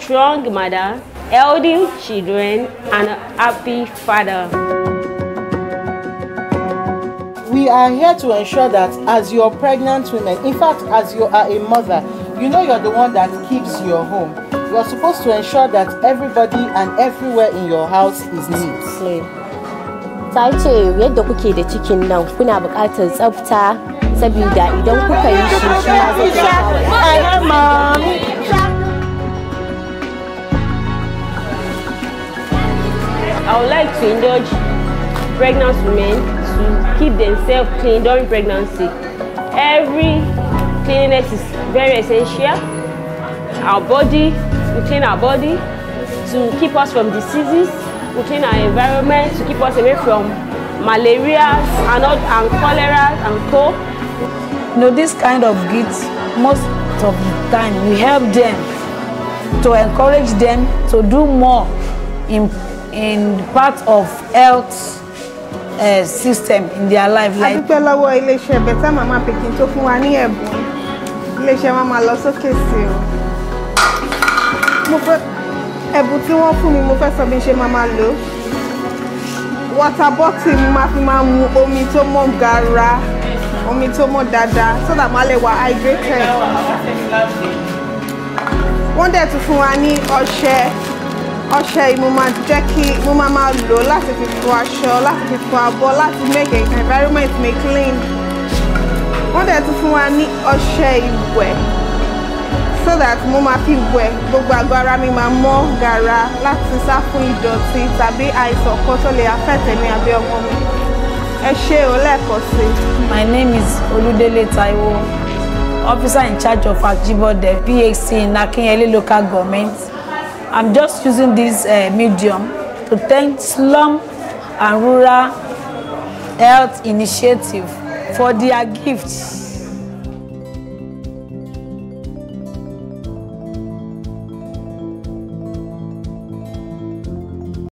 strong mother, healthy children, and a happy father. We are here to ensure that as you're pregnant women, in fact, as you are a mother, you know you're the one that keeps your home. You're supposed to ensure that everybody and everywhere in your house is neat. clean. Ta ce yadda kuke da cikin nan kuna buƙatar tsafta saboda idan kuka yi shi shi ma zai I would like to indulge pregnant women to keep themselves clean during pregnancy. Every cleanliness is very essential. Our body, we clean our body to keep us from diseases. We clean our environment to keep us away from malaria and, and cholera and co. You know, this kind of gifts, most of the time, we help them to encourage them to do more in in part of health uh, system in their life. a Like dúpẹ́ lọ́wọ́ iléeṣẹ́ bẹ̀tà mama pikin tó fún wa ní ẹ̀bùn. Iléeṣẹ́ wa máa lọ sókè sí o mo fẹ́ ẹ̀bùn tí wọ́n fún mi mo fẹ́ sọ bí n ṣe máa máa lò ó. Water bottle mo máa fi máa mu omi tó mọ́ gara omi tó mọ́ dáadáa so that máa lè wà hydrated. Wọ́n dẹ̀ tún fún wa ní ọṣẹ ọṣẹ yìí mo máa jẹ́ kí mo máa máa lò láti fi fọ aṣọ láti fi fọ abọ́ láti make a environment may clean. Wọ́n dẹ̀ tún fún wa ní ọṣẹ ìwẹ̀ so that mo máa fi wẹ̀. Gbogbo àgọ́ ara mi máa mọ́ gara láti sá fún ìdọ̀tí tàbí àìsàn kan tó lè affect mi àbí ọmọ mi. Ẹ ṣé o lẹ́ẹ̀kan sí my name is Oludele Taiwo, officer in charge of Ajibode PHC in Akinyele local government. I'm just using this uh, medium to thank Slum and Rural Health Initiative for their gifts.